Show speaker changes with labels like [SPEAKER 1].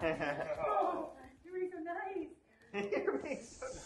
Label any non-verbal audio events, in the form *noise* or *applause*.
[SPEAKER 1] *laughs*
[SPEAKER 2] oh,
[SPEAKER 3] you were so nice.
[SPEAKER 1] *laughs* You're being so nice.